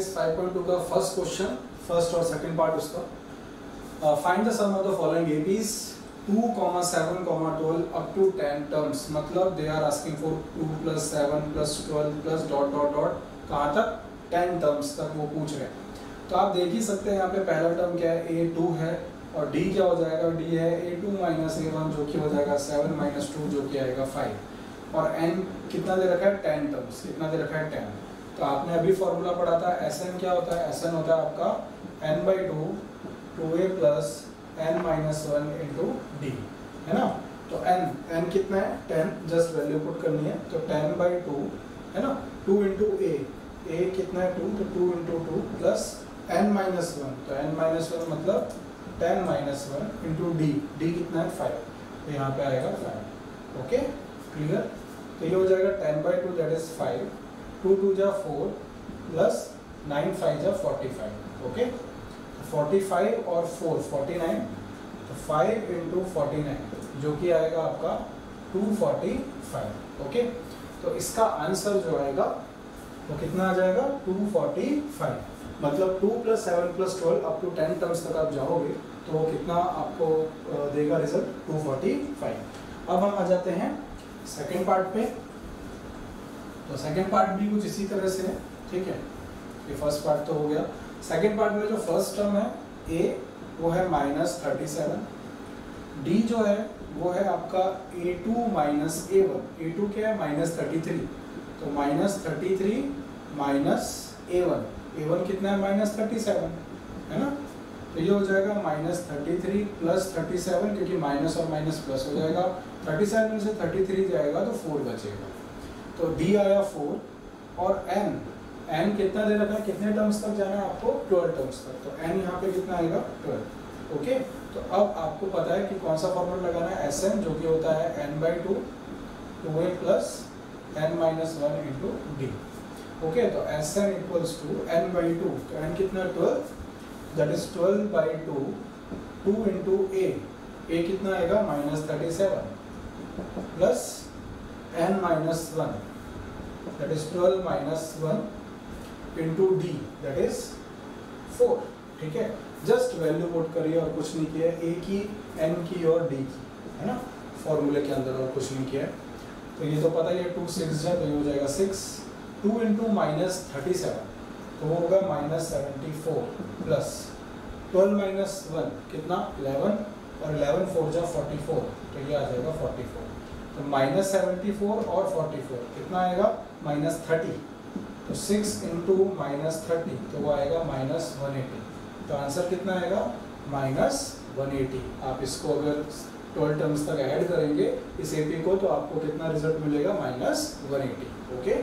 5.2 का first question first और second part उसका। Find the sum of the following APs 2 comma 7 comma 12 up to 10 terms. मतलब they are asking for 2 plus 7 plus 12 plus dot dot dot कहाँ तक? 10 terms तक वो पूछ रहे हैं। तो आप देख ही सकते हैं यहाँ पे पहला टर्म क्या है? A2 है और d क्या हो जाएगा? D है a2 माइनस ए वन जो कि हो जाएगा 7 माइनस टू जो कि आएगा 5 और n कितना दे रखा है? 10 टर्म्स कितना दे रखा है? 10 तो आपने अभी फॉर्मूला पढ़ा था एस एन क्या होता है? एस एन होता है आपका n by two two a plus n minus one into d है ना? तो एन एन कितना है? टेन जस्ट वैल्यू पुट करनी है तो टेन बाई टू है ना? टू इंटू ए ए कितना है टू तो two into two plus n minus one तो एन माइनस वन मतलब ten minus one into d d कितना है? फाइव तो यहाँ पे आएगा फाइव ओके क्लियर तो ये हो जाएगा ten by two that is five two two जा फोर प्लस नाइन फाइव जा forty five okay forty five और फोर फोर्टी नाइन तो फाइव इंटू फोर्टी नाइन जो कि आएगा आपका टू फोर्टी फाइव ओके तो इसका आंसर जो आएगा, वो कितना आ जाएगा? टू फोर्टी फाइव मतलब two plus seven plus twelve up to ten terms तक आप जाओगे तो वो कितना आपको देगा रिज़ल्ट टू फोर्टी फाइव अब हम आ जाते हैं सेकेंड पार्ट पे। तो सेकेंड पार्ट भी कुछ इसी तरह से है, ठीक है? ये फ़र्स्ट पार्ट तो हो गया। सेकेंड पार्ट में जो फ़र्स्ट टर्म है ए वो है माइनस थर्टी सेवन डी जो है, वो है आपका a two minus a one a two क्या है? माइनस थर्टी थ्री तो minus thirty three minus a one a one कितना है? माइनस थर्टी सेवन है ना? तो ये हो जाएगा minus thirty three plus thirty seven क्योंकि माइनस और माइनस प्लस हो जाएगा। थर्टी सेवन से थर्टी थ्री जाएगा तो फोर बचेगा। तो डी आया फोर और एन एन कितना दे रखा है? कितने टर्म्स तक जाना है आपको? ट्वेल्व टर्म्स तक। तो एन यहाँ पे कितना आएगा? ट्वेल्व ओके तो अब आपको पता है कि कौन सा फॉर्मूला लगाना है? एस जो कि होता है n by two two a plus n minus one into d okay तो S n equals to n by two तो एन कितना twelve that is twelve by two two into a कितना आएगा? Minus thirty seven plus n minus 1 that is 12 minus 1 into d. That is 4 ठीक है? Just value put करिए और कुछ नहीं किया। A की, n की और d की, है ना? फॉर्मूले के अंदर और कुछ नहीं किया। तो ये तो पता ही है टू सिक्स है तो ये हो जाएगा six two into minus thirty seven तो वो होगा minus seventy four plus twelve minus one कितना? इलेवन और इलेवन फोर जा फोर्टी फोर तो ये आ जाएगा फोर्टी फोर तो माइनस सेवेंटी फोर और फोर्टी फोर कितना आएगा? माइनस थर्टी तो सिक्स इंटू माइनस थर्टी तो वो आएगा माइनस वन एटी तो आंसर कितना आएगा? माइनस वन एटी आप इसको अगर ट्वेल्व टर्म्स तक ऐड करेंगे, इस एपी को तो आपको कितना रिज़ल्ट मिलेगा? Minus one eighty okay